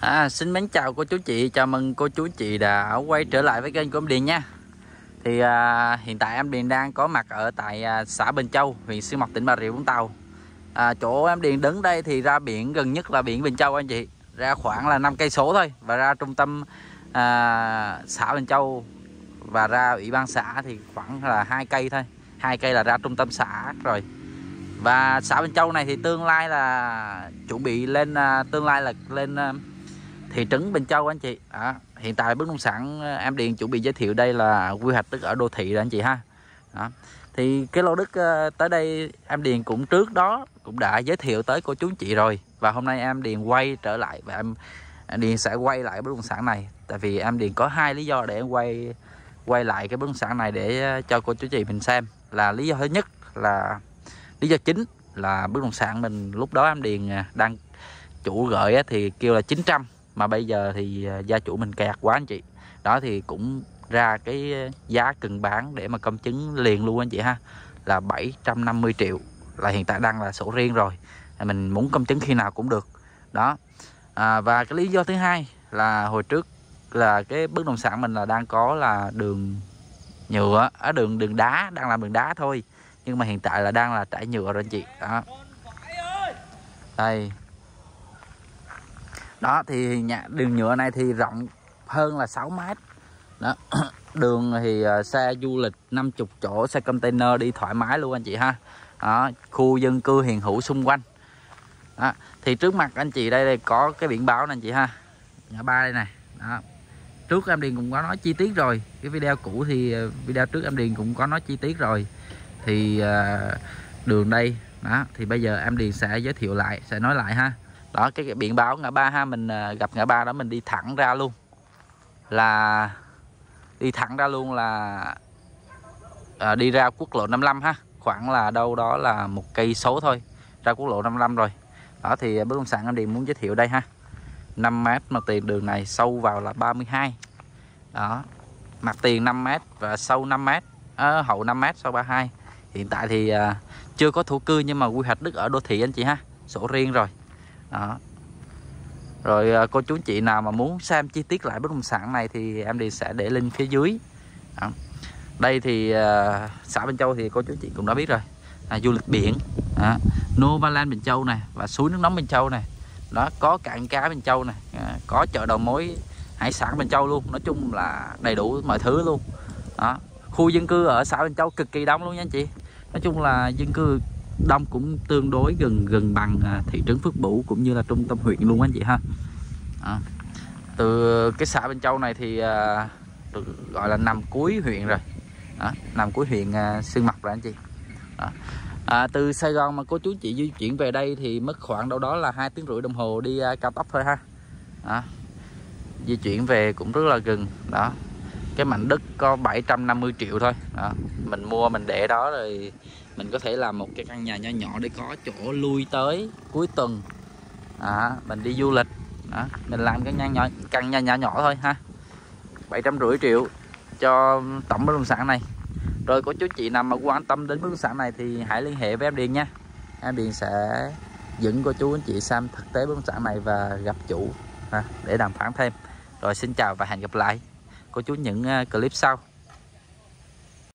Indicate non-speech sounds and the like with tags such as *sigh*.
À, xin mến chào cô chú chị, chào mừng cô chú chị đã quay trở lại với kênh của em Điền nha. Thì à, hiện tại em Điền đang có mặt ở tại à, xã Bình Châu, huyện Xuyên Mộc, tỉnh Bà Rịa Vũng Tàu. À, Chỗ em Điền đứng đây thì ra biển gần nhất là biển Bình Châu anh chị. Ra khoảng là 5 cây số thôi Và ra trung tâm à, xã Bình Châu. Và ra ủy ban xã thì khoảng là hai cây thôi hai cây là ra trung tâm xã rồi. Và xã Bình Châu này thì tương lai là chuẩn bị lên à, tương lai là lên à, thị trấn Bình Châu anh chị. À, hiện tại bất động sản ờ, em Điền chuẩn bị giới thiệu đây là quy hoạch đất ở đô thị đó anh chị ha. Đó. thì cái lô đất ờ, tới đây em Điền cũng trước đó cũng đã giới thiệu tới cô chú chị rồi. Và hôm nay em Điền quay trở lại và em Điền sẽ quay lại bất động sản này. Tại vì em Điền có hai lý do để em quay quay lại cái bất động sản này để ờ, cho cô chú chị mình xem. Là lý do thứ nhất là lý do chính là bất động sản mình lúc đó em Điền đang chủ gửi thì kêu là 900 mà bây giờ thì à, gia chủ mình kẹt quá anh chị. Đó thì cũng ra cái à, giá cần bán để mà công chứng liền luôn anh chị ha. Là 750 triệu là hiện tại đang là sổ riêng rồi. Mình muốn công chứng khi nào cũng được. Đó. À, và cái lý do thứ hai là hồi trước là cái bất động sản mình là đang có là đường nhựa ở đường đường đá đang làm đường đá thôi. Nhưng mà hiện tại là đang là trải nhựa rồi anh chị. Đó. Đây đó thì nhà đường nhựa này thì rộng hơn là 6 mét. Đó *clears throat* đường thì ờ, xe du lịch 50 chỗ xe container đi thoải mái luôn anh chị ha. Đó khu dân cư hiền hữu xung quanh. Đó. thì trước mặt anh chị đây, đây có cái biển báo này anh chị ha. Ngã ba đây này. Đó trước em điền cũng có nói chi tiết rồi. Cái video cũ thì ờ, video trước em điền cũng có nói chi tiết rồi. Thì uh, đường đây đó thì bây giờ em điền sẽ giới thiệu lại sẽ nói lại ha đó cái, cái biển báo ngã ba ha mình à, gặp ngã ba đó mình đi thẳng ra luôn. Là đi thẳng ra luôn là à, đi ra quốc lộ 55 ha. Khoảng là đâu đó là một cây số thôi ra quốc lộ 55 rồi. Đó thì bất động sản em điền muốn giới thiệu đây ha. 5 mét mặt tiền đường này sâu vào là 32 đó mặt tiền 5 mét và sâu 5 mét à, hậu 5 mét sau 32 hiện tại thì à, chưa có thổ cư nhưng mà quy hoạch đất ở đô thị anh chị ha sổ riêng rồi đó. Rồi à, cô chú chị nào mà muốn xem chi tiết lại bất động sản này thì em đi sẽ để link phía dưới. Đó. đây thì uh, xã Bình Châu thì cô chú chị cũng đã biết rồi. À, du lịch biển. À, Novaland Bình Châu này và suối nước nóng Bình Châu này. Đó có cảng cá Bình Châu này. À, có chợ đầu mối hải sản Bình Châu luôn. Nói chung là đầy đủ mọi thứ luôn. Đó. Khu dân cư ở xã Bình Châu cực kỳ đông luôn nha anh chị. Nói chung là dân cư đông cũng tương đối gần gần bằng à, thị trấn Phước Bửu cũng như là trung tâm huyện luôn anh chị ha. À, từ cái xã Bình Châu này thì à, được gọi là nằm cuối huyện rồi. À, nằm cuối huyện à, Sương Mộc rồi anh chị. À, à, từ Sài Gòn mà cô chú chị di chuyển về đây thì mất khoảng đâu đó là hai tiếng rưỡi đồng hồ đi à, cao tốc thôi ha. À, di chuyển về cũng rất là gần. Đó cái mảnh đất có 750 triệu thôi. Đó. mình mua mình để đó rồi mình có thể làm một cái căn nhà nhỏ nhỏ để có chỗ lui tới cuối tuần. À, mình đi du lịch. Đó. mình làm căn nhà nhỏ căn nhà nhỏ nhỏ thôi ha. bảy trăm rưỡi triệu cho tổng bất động sản này. Rồi có chú chị nào mà quan tâm đến bất động sản này thì hãy liên hệ với em Điền nha. Em Điền sẽ dẫn cô chú anh chị xem thực tế bất động sản này và gặp chủ ha, để đàm phán thêm. Rồi xin chào và hẹn gặp lại của chú những à, clip sau.